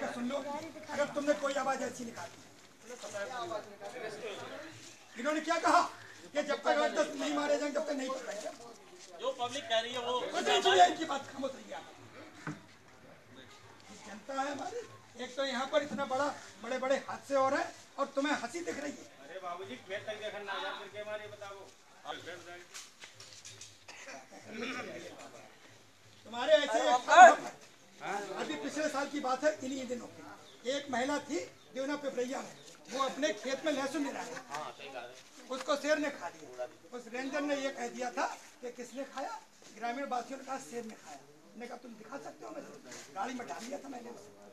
आकर सुन लो? अगर तुमने कोई आवाज़ ऐसी निकाली। इन्होंने क्या कहा? कि जब तक आठ दस नहीं मारे जाएँगे जब तक नहीं पकड़ेंगे जो पब्लिक कह रही है वो चाहिए इनकी बात खामोश रहिए आप। जनता है हमारी। एक तो यहाँ पर इतना बड़ा बड़े बड़े हादसे हो रहे हैं और तुम्हें हँसी दिख रही है। अरे बाबूजी खेत तक देखा ना जा फिर के मारे बताओ तुम्हारे ऐसे एक साल हो गए। पिछले साल की बात है इन्हीं दिनों की। एक महिला थी देवना पिपरैया में। वो अपने खेत में लहसुन मिला रहा उसको शेर ने खा लिया। उस रेंजर ने ये कह दिया था कि किसने खाया? ग्रामीण वासियों ने कहा शेर ने खाया। मैंने कहा तुम दिखा सकते हो? मैं गाड़ी में डाल दिया था मैंने उसे।